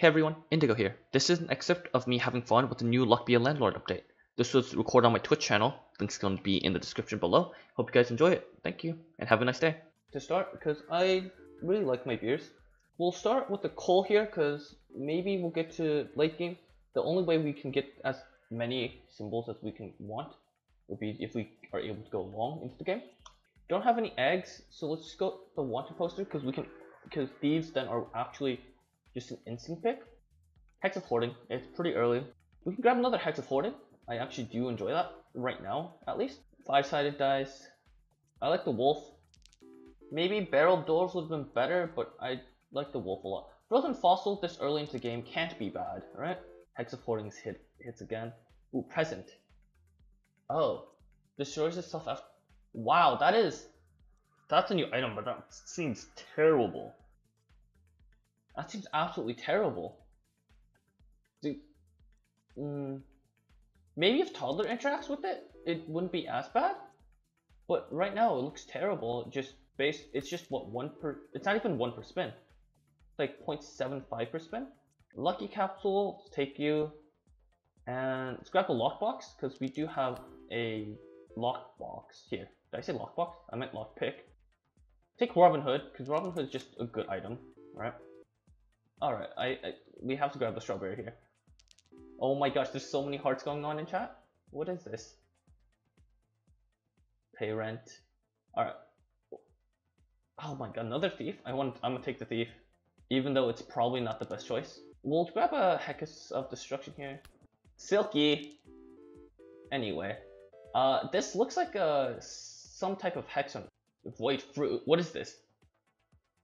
Hey everyone, Indigo here. This is an excerpt of me having fun with the new Luck Be a Landlord update. This was recorded on my Twitch channel, link's going to be in the description below. Hope you guys enjoy it. Thank you, and have a nice day. To start, because I really like my beers, we'll start with the coal here, because maybe we'll get to late game. The only way we can get as many symbols as we can want would be if we are able to go long into the game. Don't have any eggs, so let's just go the wanted poster, because we can, because thieves then are actually just an instant pick. Hex of Hoarding, it's pretty early. We can grab another Hex of Hoarding. I actually do enjoy that, right now at least. Five-sided dice. I like the wolf. Maybe barrel doors would have been better, but I like the wolf a lot. Frozen Fossil this early into the game can't be bad, right? Hex of Hoardings hit, hits again. Ooh, Present. Oh, destroys itself after... Wow, that is... That's a new item, but that seems terrible. That seems absolutely terrible. Dude, mm, maybe if toddler interacts with it, it wouldn't be as bad. But right now it looks terrible. Just based, it's just what one per. It's not even one per spin. It's like 0.75 per spin. Lucky capsule take you, and let's grab the lockbox because we do have a lockbox here. Did I say lockbox? I meant lockpick. Take Robin Hood because Robin Hood is just a good item, right? All right, I, I we have to grab the strawberry here. Oh my gosh, there's so many hearts going on in chat. What is this? Pay rent. All right. Oh my god, another thief. I want. I'm gonna take the thief, even though it's probably not the best choice. We'll grab a Hex of Destruction here. Silky. Anyway, uh, this looks like a some type of hex on void fruit. What is this?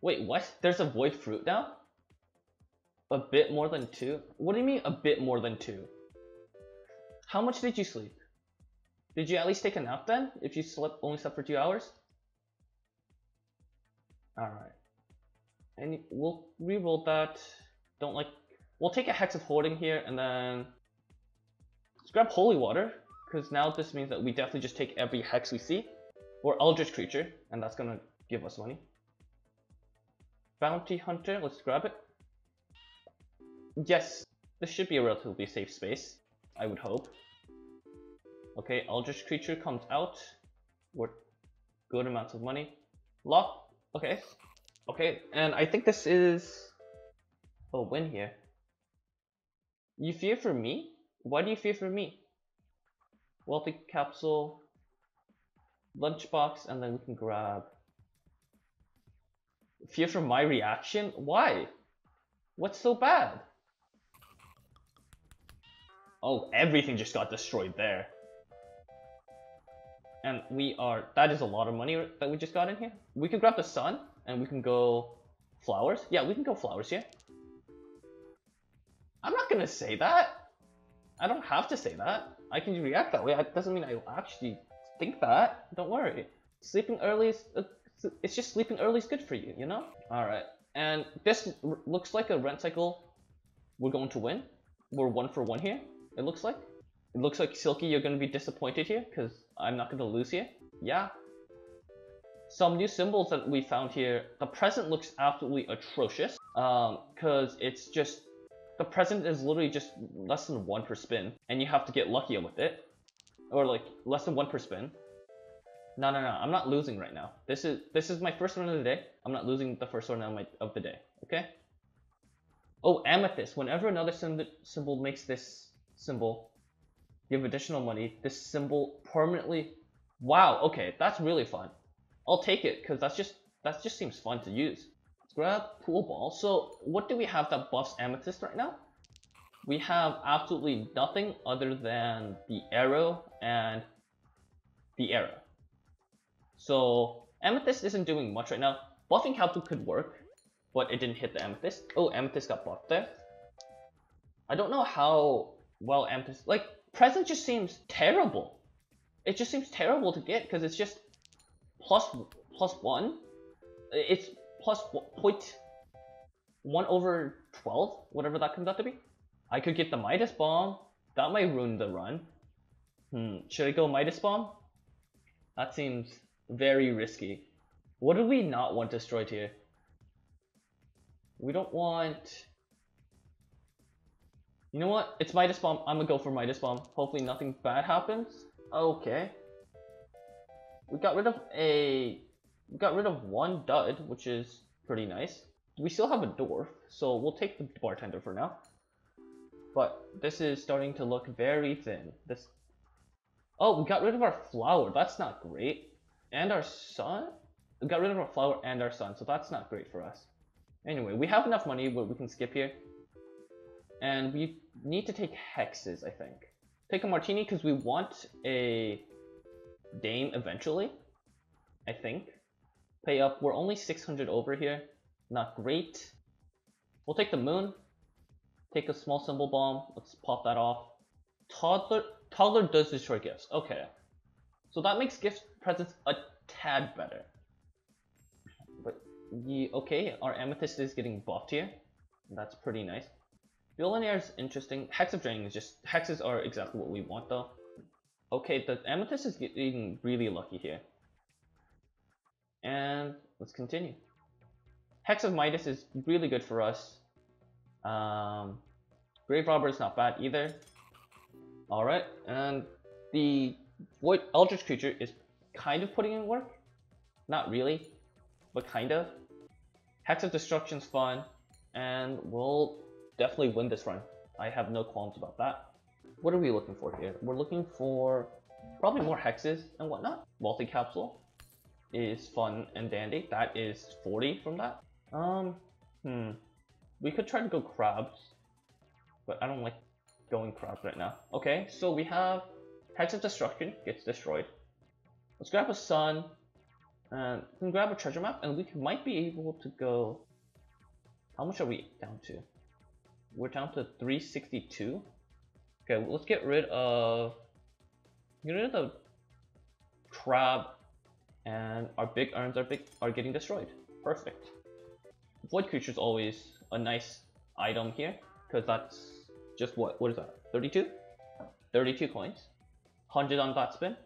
Wait, what? There's a void fruit now? A bit more than two? What do you mean a bit more than two? How much did you sleep? Did you at least take a nap then? If you slept only slept for two hours? Alright. And we'll reroll that. Don't like we'll take a hex of hoarding here and then let's grab holy water. Because now this means that we definitely just take every hex we see. Or eldritch creature, and that's gonna give us money. Bounty hunter, let's grab it. Yes, this should be a relatively safe space, I would hope. Okay, Eldritch Creature comes out. Worth good amounts of money. Lock, okay. Okay, and I think this is a win here. You fear for me? Why do you fear for me? Wealthy Capsule, Lunchbox, and then we can grab... Fear for my reaction? Why? What's so bad? Oh, everything just got destroyed there. And we are, that is a lot of money that we just got in here. We can grab the sun and we can go flowers. Yeah, we can go flowers here. I'm not gonna say that. I don't have to say that. I can react that way. It doesn't mean I actually think that. Don't worry. Sleeping early is, uh, it's just sleeping early is good for you, you know? Alright. And this looks like a rent cycle we're going to win. We're one for one here it looks like. It looks like Silky, you're going to be disappointed here because I'm not going to lose here. Yeah. Some new symbols that we found here. The present looks absolutely atrocious because um, it's just the present is literally just less than one per spin and you have to get luckier with it or like less than one per spin. No, no, no. I'm not losing right now. This is this is my first one of the day. I'm not losing the first one of, my, of the day. Okay. Oh, amethyst. Whenever another symbol makes this symbol, give additional money. This symbol permanently, wow, okay, that's really fun. I'll take it because that's just, that just seems fun to use. Let's grab pool ball. So what do we have that buffs amethyst right now? We have absolutely nothing other than the arrow and the arrow. So amethyst isn't doing much right now. Buffing Halberd could work, but it didn't hit the amethyst. Oh, amethyst got buffed there. I don't know how well emphasized. Like present just seems terrible. It just seems terrible to get because it's just plus plus one. It's plus point one over twelve, whatever that comes out to be. I could get the Midas bomb. That might ruin the run. Hmm. Should I go Midas bomb? That seems very risky. What do we not want destroyed here? We don't want You know what? It's Midas Bomb. I'm gonna go for Midas Bomb. Hopefully nothing bad happens. Okay. We got rid of a... We got rid of one dud, which is pretty nice. We still have a dwarf, so we'll take the bartender for now. But this is starting to look very thin. This... Oh, we got rid of our flower. That's not great. And our sun? We got rid of our flower and our sun, so that's not great for us. Anyway, we have enough money where we can skip here. And we need to take hexes, I think. Take a martini because we want a Dame eventually, I think. Pay up. We're only 600 over here. Not great. We'll take the moon. Take a small symbol bomb. Let's pop that off. Toddler toddler does destroy gifts. Okay. So that makes gift presents a tad better. But okay, our amethyst is getting buffed here. That's pretty nice. Billionaire is interesting. Hex of Draining is just hexes are exactly what we want though. Okay, the amethyst is getting really lucky here. And let's continue. Hex of Midas is really good for us. Um, Grave Robber is not bad either. Alright, and the Void Eldritch Creature is kind of putting in work. Not really, but kind of. Hex of Destruction's fun, and we'll definitely win this run. I have no qualms about that. What are we looking for here? We're looking for probably more hexes and whatnot. Multi-capsule is fun and dandy. That is 40 from that. Um, hmm. We could try to go crabs, but I don't like going crabs right now. Okay, so we have Hex of Destruction gets destroyed. Let's grab a sun, and we can grab a treasure map, and we might be able to go... How much are we down to? We're down to 362. Okay, let's get rid of... Get rid of the crab, and our big urns are, big, are getting destroyed. Perfect. Void creature is always a nice item here, because that's just what, what is that, 32? 32 coins. 100 on that spin.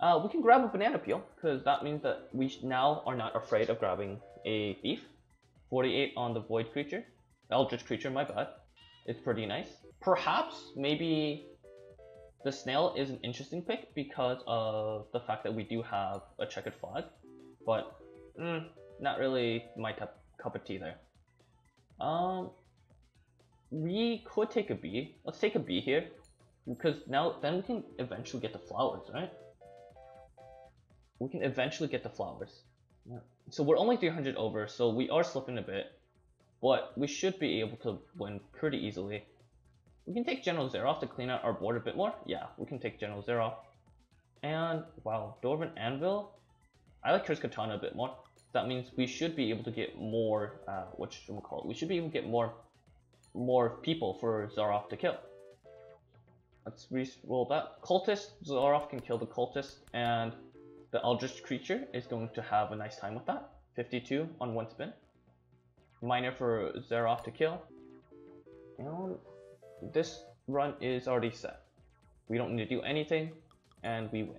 Uh, we can grab a banana peel, because that means that we now are not afraid of grabbing a thief. 48 on the void creature. Eldritch creature, in my butt. It's pretty nice. Perhaps, maybe the snail is an interesting pick because of the fact that we do have a checkered flag. But, mm, not really my cup of tea there. Um, we could take a bee. Let's take a bee here. Because now, then we can eventually get the flowers, right? We can eventually get the flowers. So we're only 300 over, so we are slipping a bit. But we should be able to win pretty easily. We can take General Zaroff to clean out our board a bit more. Yeah, we can take General Zaroff. And, wow, Dwarven Anvil? I like Curse Katana a bit more. That means we should be able to get more, uh, what should we call it? We should be able to get more, more people for Zaroff to kill. Let's re-roll that. Cultist, Zaroff can kill the Cultist, and the Eldritch creature is going to have a nice time with that. 52 on one spin. Miner for Zaroff to kill. And this run is already set. We don't need to do anything, and we win.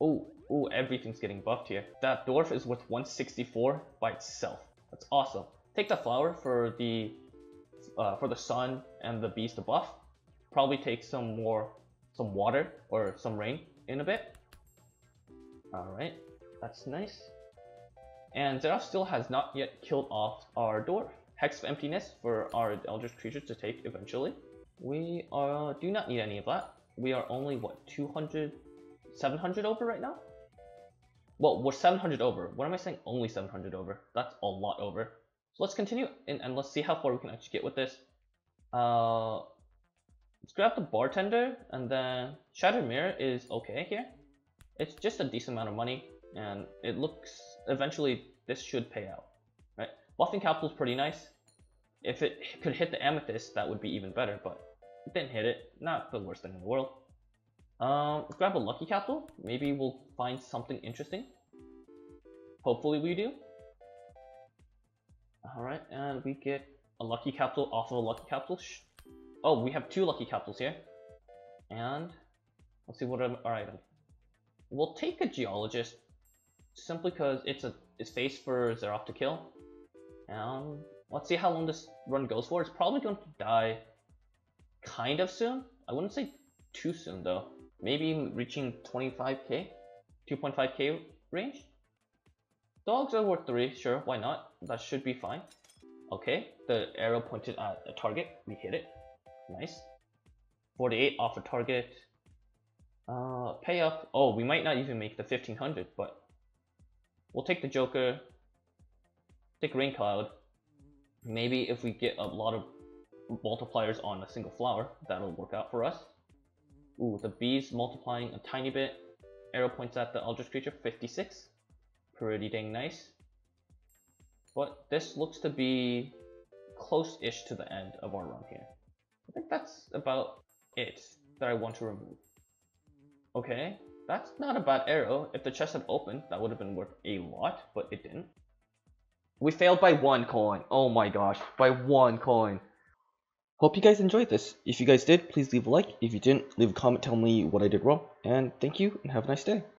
Oh, oh, everything's getting buffed here. That dwarf is worth 164 by itself. That's awesome. Take the flower for the uh, for the sun and the beast to buff. Probably take some more, some water or some rain in a bit. All right, that's nice. And Zaroff still has not yet killed off our dwarf. Hex of Emptiness for our Eldritch creatures to take eventually. We uh, do not need any of that. We are only, what, 200, 700 over right now? Well, we're 700 over. What am I saying? Only 700 over. That's a lot over. So let's continue and, and let's see how far we can actually get with this. Uh, let's grab the bartender and then Shattered Mirror is okay here. It's just a decent amount of money and it looks eventually this should pay out, right? Buffing Capsule is pretty nice. If it could hit the Amethyst, that would be even better, but it didn't hit it. Not the worst thing in the world. Um, grab a Lucky Capsule. Maybe we'll find something interesting. Hopefully we do. Alright, and we get a Lucky Capsule off of a Lucky Capsule. Oh, we have two Lucky Capsules here. And let's see what our item. We'll take a Geologist simply because it's a it's face for Zaroff to kill. And let's see how long this run goes for. It's probably going to die kind of soon. I wouldn't say too soon though. Maybe reaching 25k, 2.5k range. Dogs are worth 3, sure, why not? That should be fine. Okay, the arrow pointed at a target, we hit it. Nice. 48 off a target. Uh, pay up. Oh, we might not even make the 1500, but we'll take the Joker. Take Rain Cloud. Maybe if we get a lot of multipliers on a single flower, that'll work out for us. Ooh, the bees multiplying a tiny bit. Arrow points at the Eldritch creature, 56. Pretty dang nice. But this looks to be close-ish to the end of our run here. I think that's about it that I want to remove. Okay, that's not a bad arrow. If the chest had opened, that would have been worth a lot, but it didn't. We failed by one coin. Oh my gosh, by one coin. Hope you guys enjoyed this. If you guys did, please leave a like. If you didn't, leave a comment telling me what I did wrong. And thank you, and have a nice day.